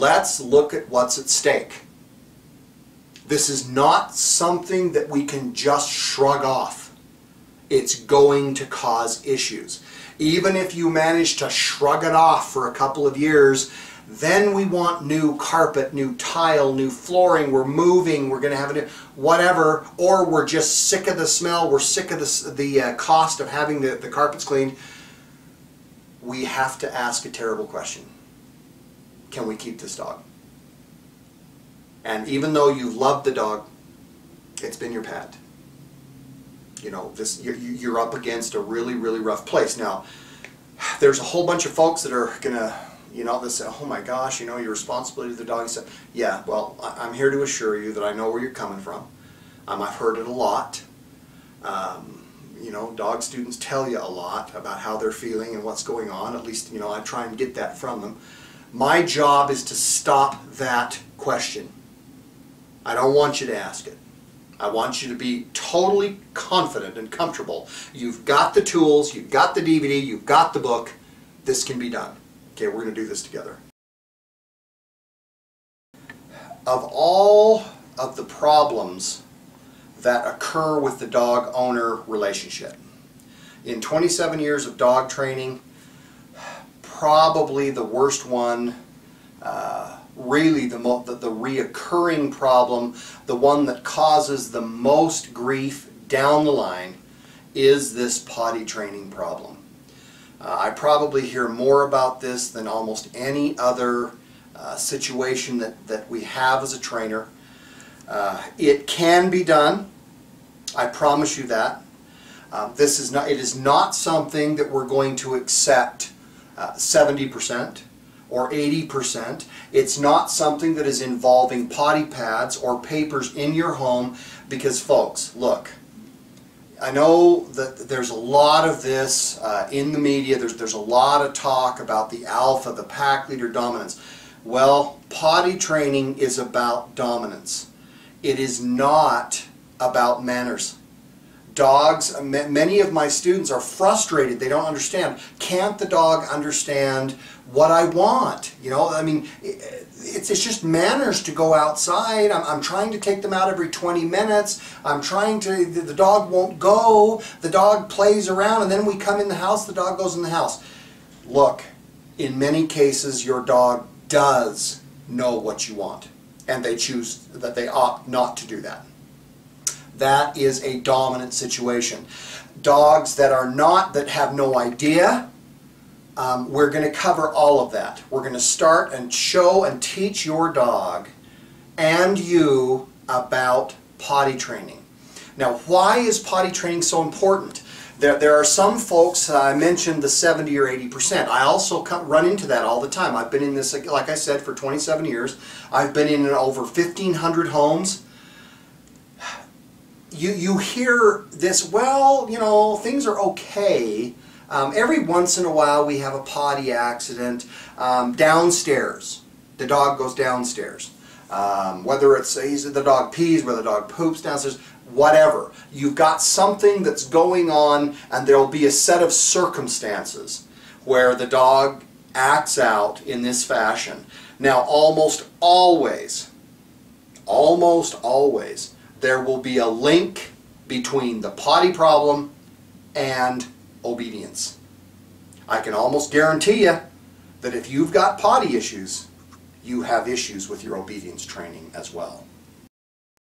let's look at what's at stake. This is not something that we can just shrug off. It's going to cause issues. Even if you manage to shrug it off for a couple of years, then we want new carpet, new tile, new flooring, we're moving, we're going to have a new whatever, or we're just sick of the smell, we're sick of the, the uh, cost of having the, the carpets cleaned. We have to ask a terrible question. Can we keep this dog? And even though you've loved the dog, it's been your pet. You know, this you're, you're up against a really, really rough place. Now, there's a whole bunch of folks that are going to, you know, say, oh my gosh, you know, your responsibility to the dog. So, yeah, well, I'm here to assure you that I know where you're coming from. Um, I've heard it a lot. Um, you know, dog students tell you a lot about how they're feeling and what's going on. At least, you know, I try and get that from them. My job is to stop that question. I don't want you to ask it. I want you to be totally confident and comfortable. You've got the tools, you've got the DVD, you've got the book. This can be done. Okay, we're going to do this together. Of all of the problems that occur with the dog owner relationship, in 27 years of dog training, probably the worst one uh, really the, the, the reoccurring problem, the one that causes the most grief down the line, is this potty training problem. Uh, I probably hear more about this than almost any other uh, situation that, that we have as a trainer. Uh, it can be done. I promise you that. Um, this is not, it is not something that we're going to accept 70%. Uh, or 80%. It's not something that is involving potty pads or papers in your home because folks, look, I know that there's a lot of this uh, in the media. There's, there's a lot of talk about the alpha, the pack leader dominance. Well, potty training is about dominance. It is not about manners. Dogs, many of my students are frustrated. They don't understand. Can't the dog understand what I want. You know, I mean, it's, it's just manners to go outside. I'm, I'm trying to take them out every 20 minutes. I'm trying to, the, the dog won't go. The dog plays around and then we come in the house, the dog goes in the house. Look, in many cases your dog does know what you want and they choose that they opt not to do that. That is a dominant situation. Dogs that are not, that have no idea, um, we're going to cover all of that. We're going to start and show and teach your dog and you about potty training. Now, why is potty training so important? There, there are some folks, uh, I mentioned the 70 or 80%. I also run into that all the time. I've been in this, like I said, for 27 years. I've been in over 1,500 homes. You, you hear this, well, you know, things are okay um, every once in a while we have a potty accident um, downstairs. The dog goes downstairs. Um, whether it's the dog pees, whether the dog poops downstairs, whatever. You've got something that's going on and there'll be a set of circumstances where the dog acts out in this fashion. Now almost always, almost always, there will be a link between the potty problem and obedience. I can almost guarantee you that if you've got potty issues, you have issues with your obedience training as well.